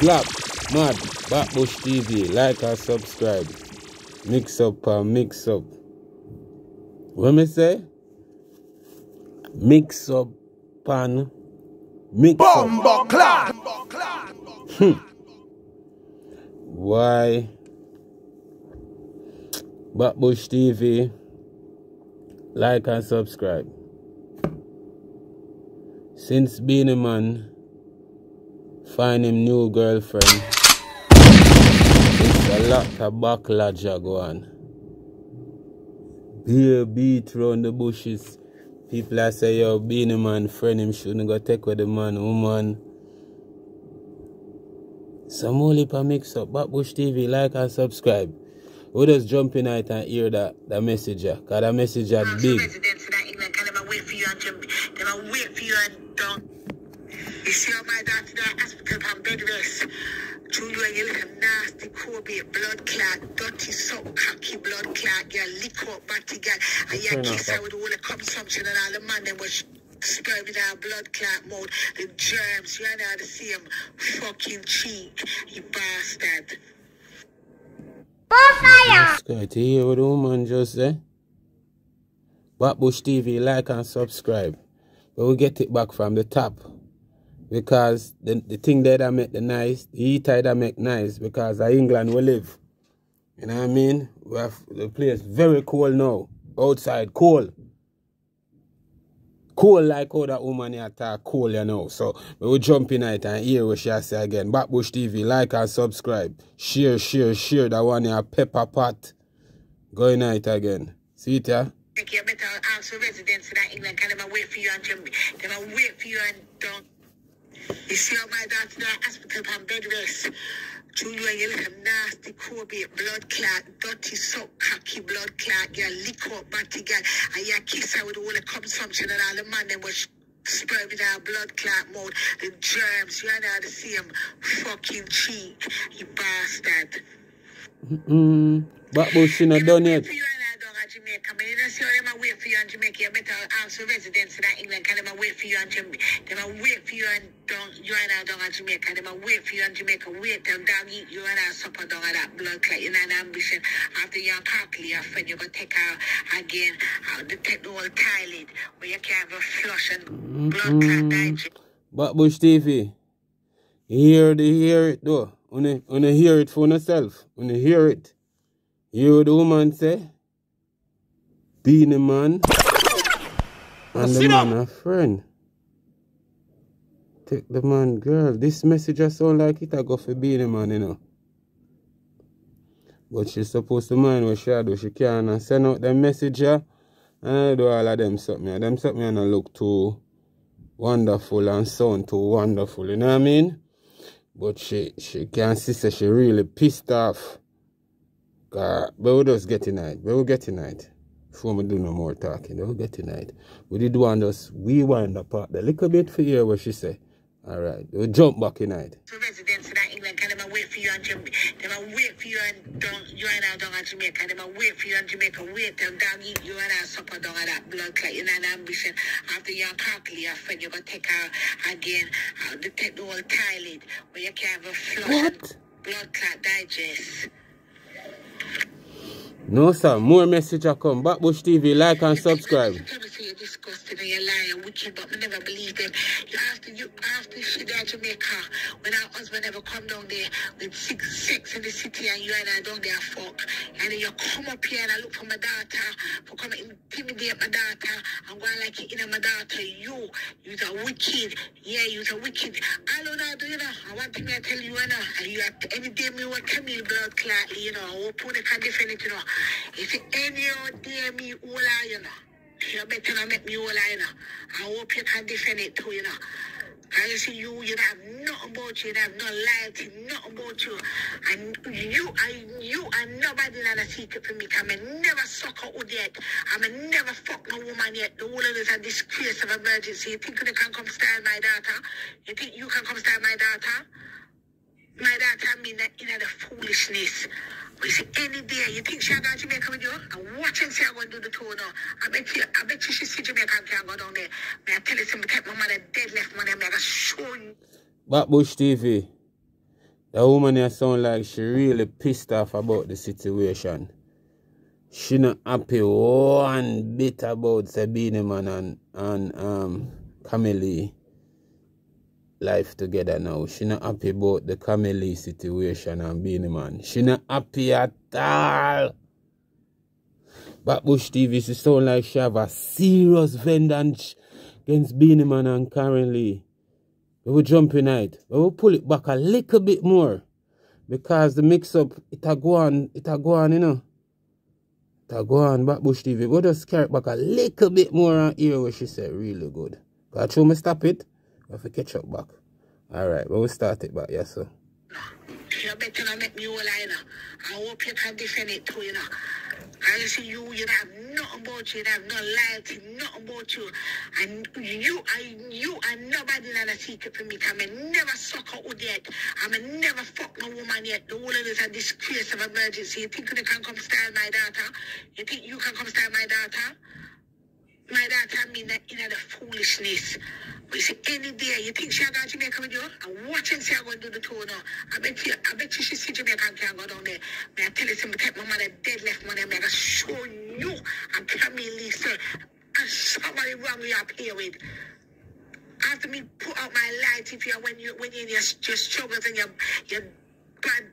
Slap, mad, Backbush TV, like and subscribe. Mix up and mix up. What me say? Mix up pan. Mix Bomba clan. up. Hmm. Why? Backbush TV, like and subscribe. Since Beenie Man, find him new girlfriend. It's a lot of backlash a go on. Beer beat round the bushes. People are say, yo, Beenie Man, friend him shouldn't go take with the man, woman. Some more lip a mix up. Backbush TV, like and subscribe. We just jump in it and hear that, message. yeah. Cause is House big. You and Jim. They will wait for you and. You see how my daughter there hospital from bed rest. Junior, you little nasty, Kobe, blood clot, dirty, so cocky blood clot, girl, lick up, batty girl, and you Turn kiss her with all the consumption and all the man them was sperm in our blood clot mode, the germs, you know the same fucking cheek, you bastard. Sky, to hear what the woman just say? Backbush TV, like and subscribe. But we'll get it back from the top. Because the, the thing there that make the nice, the heater that make nice, because of England we live. You know what I mean? We have the place very cold now. Outside, cold. Cold like how that woman here talk cold, you know. So we will jump in it and hear what she has say again. Backbush TV, like and subscribe. Share, share, share that one here, pepper pot. Go in it again. See it yeah? You better ask for residents in England can never wait for you and will wait for you and don't. You see how my daughter there hospital from bed rest. Junior, you little nasty, Kobe, blood clot, dirty, so cocky blood clot, girl, lick up, batty girl, and you kiss her with all the consumption and all the man them was sperm in our blood clot mode, the germs, you ain't know the same fucking cheek, you bastard. Mm. Backbush she not done yet. For you and I down at Jamaica, but you don't see how them wait for you in Jamaica. You better ask for residents in England, can them wait for you in Jamaica. Them a wait for you and down, you and I down at Jamaica. Them wait for you in Jamaica. Wait till down eat you and I supper down at that blood clot. You know an ambition. After you and Cockley, your friend, you go take her again. Uh, I'll detect the whole toilet where you can't have a flush and blood clot digest. Backbush TV. Hear the hear it though. Wanna, wanna hear it for yourself. Wanna hear it. What the woman say? Beenie Man and the man a friend. Take the man, girl. This message just sound like it a go for Beenie Man, you know. But she's supposed to mind what she do. She can't send out them message yeah, and I do all of them something. Them something and I look too wonderful and sound too wonderful, you know what I mean? But she she can see say she really pissed off. Uh, but we just get tonight. But we get tonight. Before we do no more talking, we get tonight. We did want us we wind apart a little bit for you what she say. Alright. We'll jump back tonight. for residents in England, can them wait for you in Jamaica. Them wait for you and down, you and I down at Jamaica. Them a wait for you in Jamaica. Wait till down eat you and I supper down at that blood clot. Know an ambition. After you and Cockley, your friend, you go take her again. Uh, I'll detect the whole toilet where you can't have a flush What? blood clot digest. No sir, more message a come. Backbush TV, like and subscribe. Disgusting and you're lying, wicked, but we never believe them. You you there Jamaica, when our husband ever come down there with six six in the city and you and I down there fuck. And then you come up here and I look for my daughter, for come intimidate my daughter. Like you in my daughter, you, you's a wicked. Yeah, you's a wicked. I don't know, do you know? I want to me I tell you, you and you have me want to me blood you know, I you can defend it, you know. If any old day me all I, you know. You better not make me all I know. I hope you can defend it too, you know. I see you, you have nothing about you, you have no loyalty, nothing about you. And you I you are nobody not a secret for me. I'm never suck out with yet. I'm never fuck no woman yet. The of this a disgrace of emergency. You think you can come style my daughter? You think you can come style my daughter? My daughter mean that in the foolishness. We see any day you think she going to Jamaica with you? And watch and see going to do the tour now. I bet you I bet you she see Jamaica and can go down there. May I tell you something take my mother dead left money, I'm gonna show you. Backbush TV. The woman here sound like she really pissed off about the situation. She not happy one bit about Sabine man and, and um Camille life together now. She not happy about the Camille situation and Beenie Man. She not happy at all. Back Bush TV, she sound like she have a serious vengeance against Beenie Man and Lee. We will jump in it. We will pull it back a little bit more. Because the mix up, it'll go on, it'll go on, you know. It'll go on back Bush TV. We'll just carry it back a little bit more and hear what she said. Really good. Got you me stop it? We have to catch up back. Alright, but we'll start it back, yes sir. You better not make me all I know. I hope you can defend it too, you know. I see you, you have nothing about you, you have no loyalty, nothing about you. And you I you are nobody not a secret for me. I'm never suck out with yet. I'm never fuck no woman yet. The of this a disgrace of emergency. You think you can come style my daughter? You think you can come style my daughter? Daughter mean that in the foolishness. But you see, any day you think she going to Jamaica with you, and watch and see her going to do the tour now. I bet you, I bet you she see Jamaica and can go down there. May I tell you something, take my mother dead left money, I'm going to show you and Camille Lisa and somebody wrong you up here with. After me put out my light, if you're when you when you're in your, your struggles and your your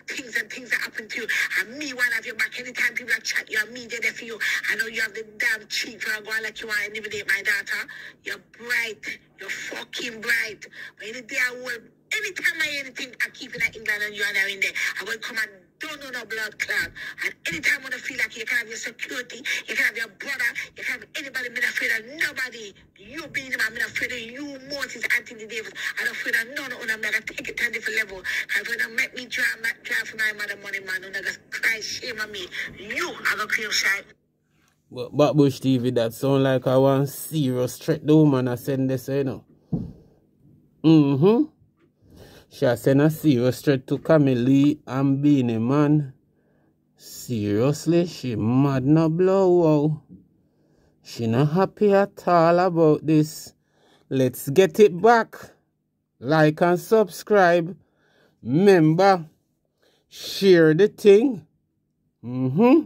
things and things that happen to you. And me one have your back anytime people are chat you and me there for you. I know you have the damn cheek for going like you want to intimidate my daughter. You're bright. You're fucking bright. But any day I will anytime I hear anything I keep in England and you are now in there, I will come and don't know no blood clot. And anytime when I feel like you can have your security, you can have your brother, you can have anybody, I'm afraid of nobody. You being him, I'm afraid of you, Moses, Anthony Davis. I'm afraid of none of them. I'm going to take it to a different level. Because when I make me drive, my, drive for my mother money, man, I'm going to cry shame on me. You are going to feel. But, but Bush TV, that sound like I want serious threat the woman I send this, you know. Mm-hmm. She send a serious threat to Camille and Beenie Man. Seriously, she mad no blow wow. She not happy at all about this. Let's get it back. Like and subscribe. Remember, share the thing. Mm-hmm.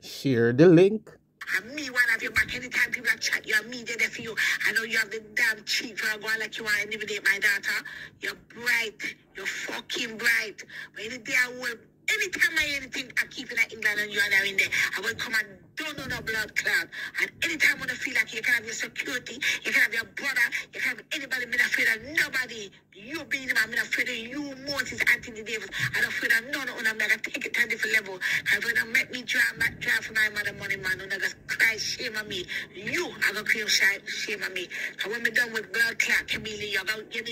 Share the link. And me one have your back anytime people are chat you and me there for you. I know you have the damn cheek for going like you want to intimidate my daughter. You're bright. You're fucking bright. But any day I will anytime I anything I keep it in England and you are there in there, I will come and don't know no blood clot. And anytime when I feel like you can have your security, you can have your brother, you can have anybody, I'm not afraid of nobody. You being him, I'm not afraid of you, Moses, Anthony Davis. I'm not afraid of none of them. I'm going to take it to a different level. Because when I make me drive, drive for my mother money, man, I'm going to cry shame on me. You are going to cry shame, on me. Because when we done with blood clot, Camille, you're to you're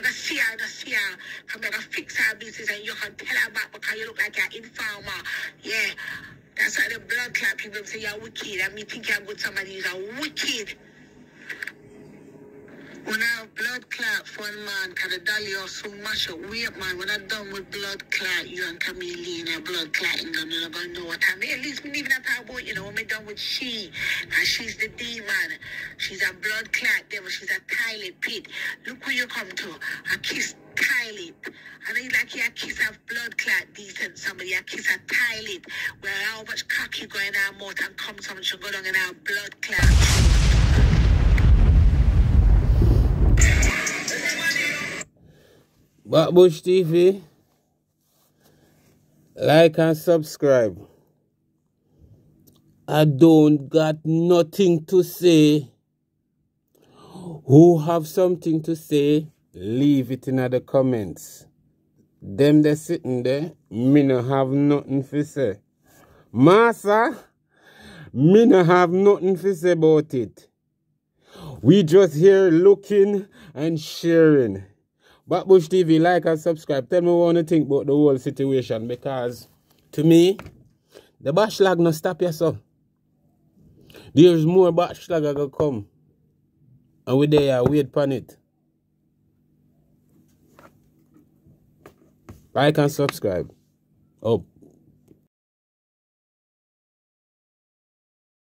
gonna see her, you're see her. Going to fix her business and you can tell her back because you look like an informer. Yeah. That's why the blood clot people say you're wicked. I mean, think you're good somebody is a wicked. Blood clot for a man, the dolly are so much up. Wait, man, when I'm done with blood clot, you and Camille and blood you're not going to know what I mean. At least me even at talk about, you know, when I'm done with she, and she's the demon. She's a blood clot devil. She's a toilet pit. Look where you come to. A kiss toilet. And it's like you kiss a blood clot decent somebody, a kiss a toilet where how much cocky go in our mouth and come someone should go down in our blood clot. Back Bush TV, like and subscribe. I don't got nothing to say. Who have something to say, leave it in the comments. Them they sitting there, me no have nothing to say. Massa, me no have nothing to say about it. We just here looking and sharing. Bush TV, like and subscribe. Tell me what you think about the whole situation because to me, the bashlag no stop you so. There's more bashlag gonna come. And we there wait upon it. Like and subscribe. Up.